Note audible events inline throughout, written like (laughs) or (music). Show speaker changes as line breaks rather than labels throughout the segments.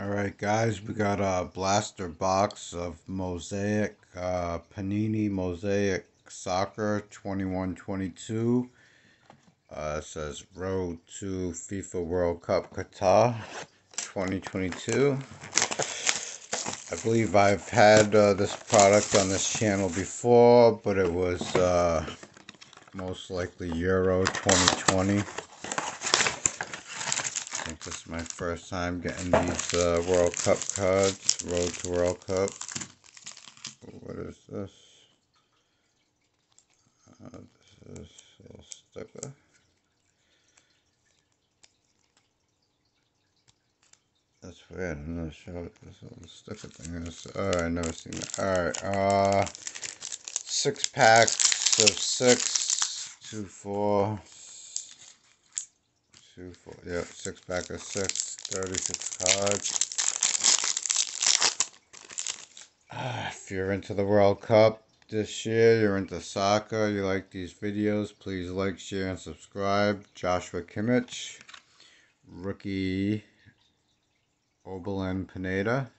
Alright guys, we got a blaster box of Mosaic, uh, Panini Mosaic Soccer 21-22. Uh, it says Road to FIFA World Cup Qatar 2022. I believe I've had uh, this product on this channel before, but it was uh, most likely Euro 2020 think this is my first time getting these uh, World Cup cards. Road to World Cup. What is this? Uh, this is a little sticker. That's weird. I'm not sure what this little sticker thing is. Alright, I've never seen that. Alright, uh, six packs of six, two, four, two, four, yeah, six pack of six, 36 cards. Uh, if you're into the World Cup this year, you're into soccer, you like these videos, please like, share, and subscribe. Joshua Kimmich, rookie Orbelín Pineda,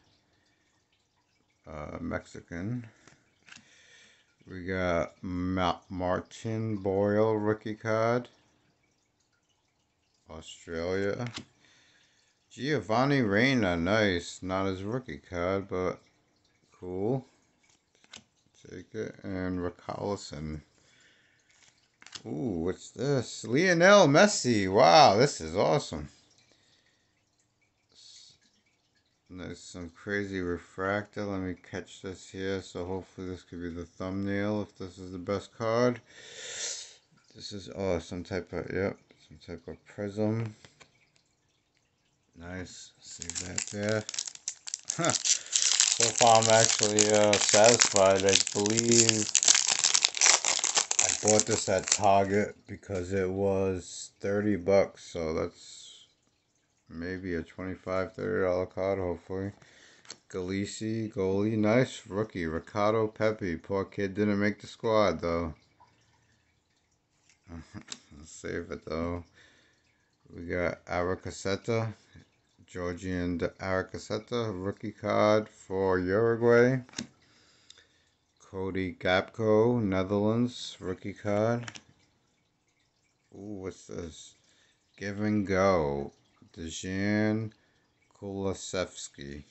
uh, Mexican. We got Ma Martin Boyle rookie card. Australia. Giovanni Reyna, nice. Not his rookie card, but cool. Take it. And Richarlison. Ooh, what's this? Lionel Messi. Wow, this is awesome. There's some crazy refractor. Let me catch this here. So hopefully this could be the thumbnail if this is the best card. This is, oh, some type of, yep, some type of prism. Nice. See that there. So far I'm actually uh, satisfied. I believe I bought this at Target because it was 30 bucks. So that's maybe a 25 $30 card hopefully. Galisi, goalie, nice rookie. Ricardo Pepi, poor kid didn't make the squad though. Let's save it though. We got Arrascaeta, Giorgian Arrascaeta, rookie card for Uruguay. Cody Gakpo, Netherlands, rookie card. Ooh, what's this? Give and Go, Dejan Kulusevski.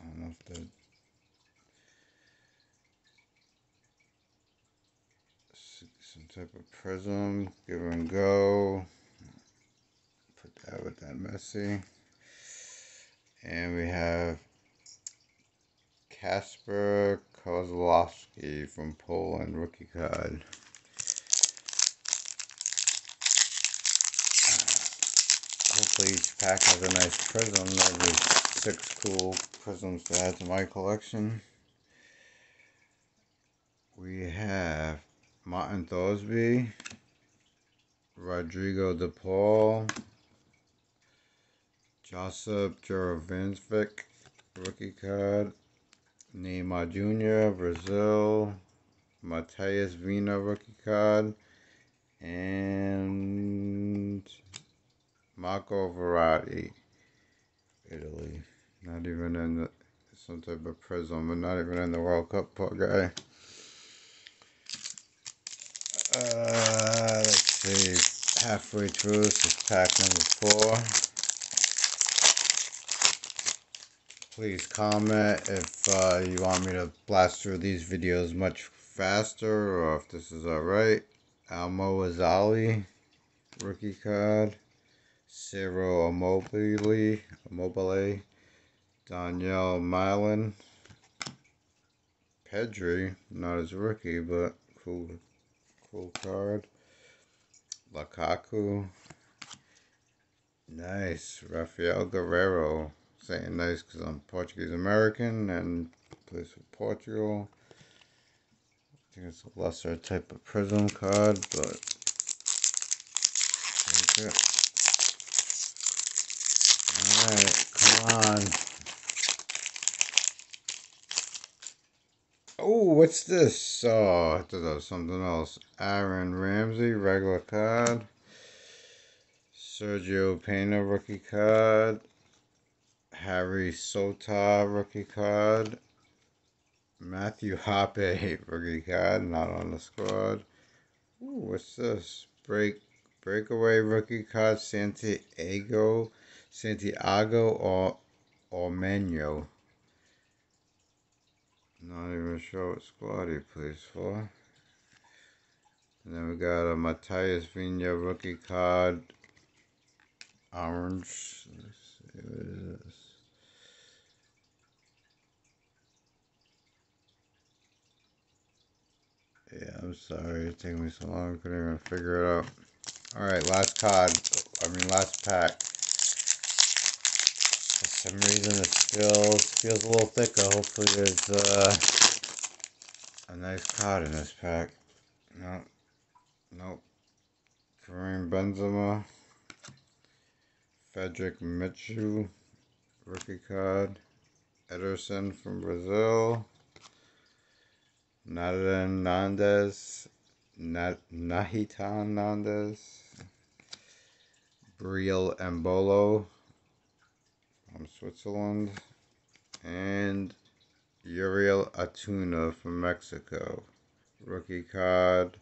I don't know if the some type of prism, give and go. Put that with that Messi. And we have Kacper Kozlowski from Poland, rookie card. hopefully each pack has a nice prism. There'll six cool prisms to add to my collection. We have Martin Thorsby, Rodrigo De Paul, Josip Juranovic, rookie card, Neymar Jr., Brazil, Matheus Viña, rookie card, and Marco Verratti, Italy. Not even in the, some type of prism, but not even in the World Cup, poor guy. Uh, let's see, halfway through, this is pack number four. Please comment if uh, you want me to blast through these videos much faster or if this is alright. Almoez Ali, rookie card. Ciro Immobile, Immobile. Donyell Malen. Pedri, not as rookie, but cool Cool card. Lukaku. Nice. Rafael Guerreiro. Saying nice because I'm Portuguese American and plays for Portugal. I think it's a lesser type of prism card, but. Alright, come on. Oh, what's this? Oh, I thought that was something else. Aaron Ramsey, regular card. Sergio Pena, rookie card. Harry Souttar rookie card. Matthew Hoppe (laughs) rookie card, not on the squad. Ooh, what's this? Break breakaway rookie card Santiago Santiago or Ormeño. Not even sure what squad he plays for. And then we got a Matthias Vigna rookie card. Orange. Let's see what is. Yeah, I'm sorry. It took me so long. I couldn't even figure it out. Alright, last card. I mean, last pack. Some reason, it feels, feels a little thicker. Hopefully, there's uh, a nice card in this pack. No. Nope. Karim Benzema. Frederick Mitchell. Rookie card. Ederson from Brazil. Nadan Nández, Nahitan Nández, Breel Embolo from Switzerland, and Uriel Antuna from Mexico. Rookie card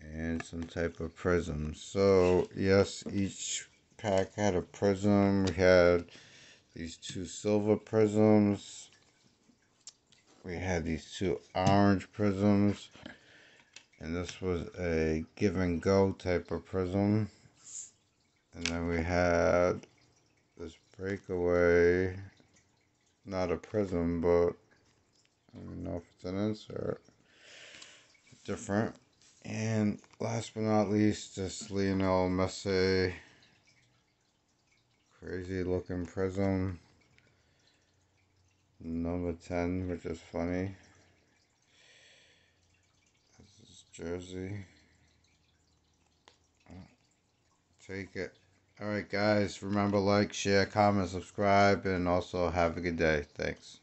and some type of prism. So, yes, each pack had a prism. We had these two silver prisms we had these two orange prisms and this was a give and go type of prism and then we had breakaway not a prism but I don't know if it's an insert different and last but not least this Lionel Messi crazy looking prism number 10, which is funny. This is Jersey. take it. Alright guys, remember like, share, comment, subscribe, and also have a good day. Thanks.